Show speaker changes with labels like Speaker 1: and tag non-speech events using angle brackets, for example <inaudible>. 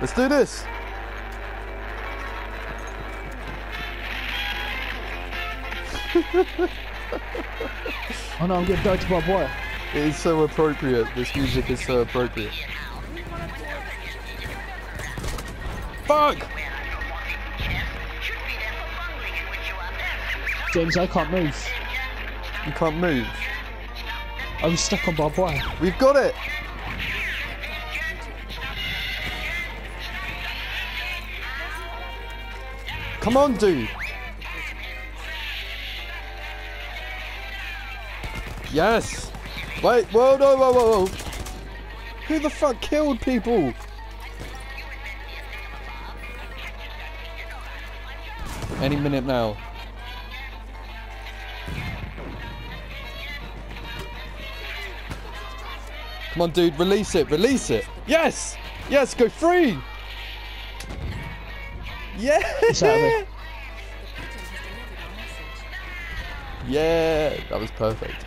Speaker 1: Let's do this. <laughs>
Speaker 2: Oh no, I'm getting dodged by boy.
Speaker 1: It is so appropriate. This music is so appropriate. Fuck!
Speaker 2: James, I can't move.
Speaker 1: You can't move.
Speaker 2: I'm stuck on barbed wire.
Speaker 1: We've got it! Come on, dude! Yes! Wait, whoa, no, whoa, whoa, whoa! Who the fuck killed people? Any minute now. Come on, dude, release it, release it. Yes! Yes, go free! Yeah!
Speaker 2: It's out of it.
Speaker 1: Yeah, that was perfect.